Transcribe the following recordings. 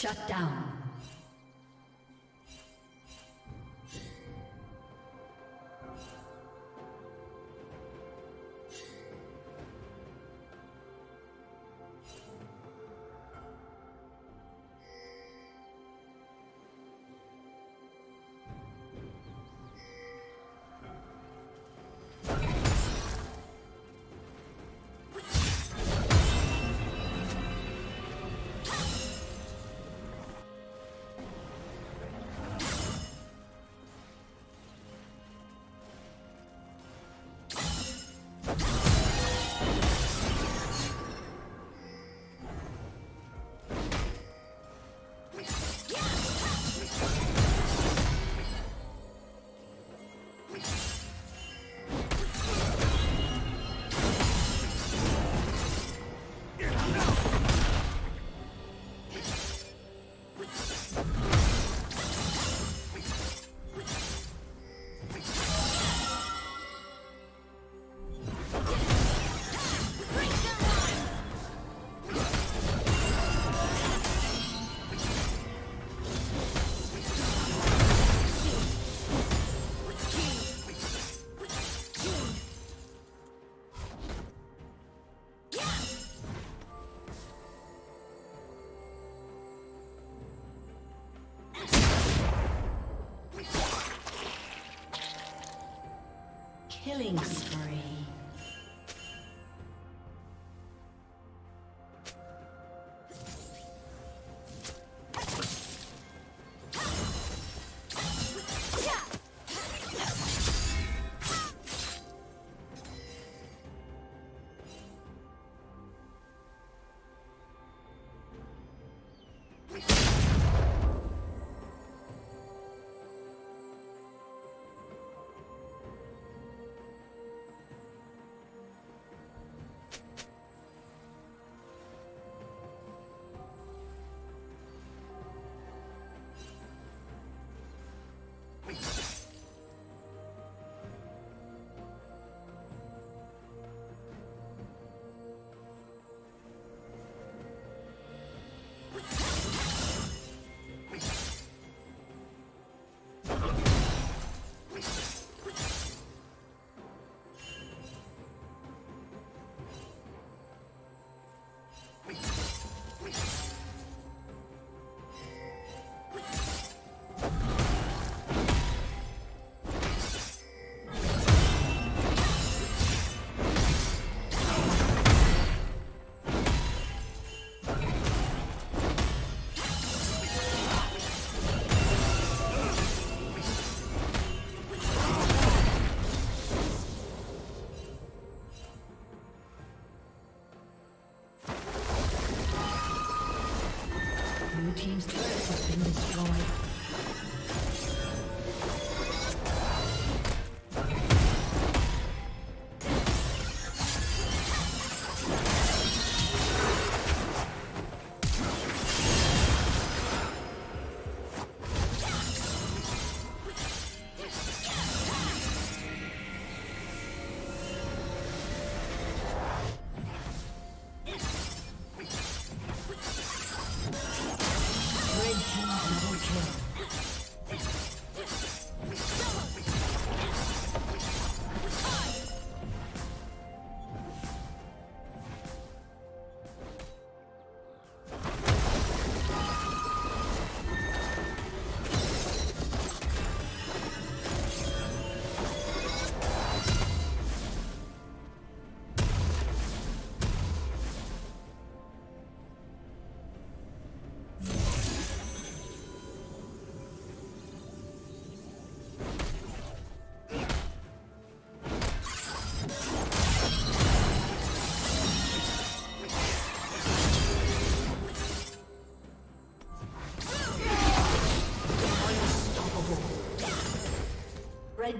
Shut down. destroyed.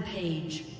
Rampage.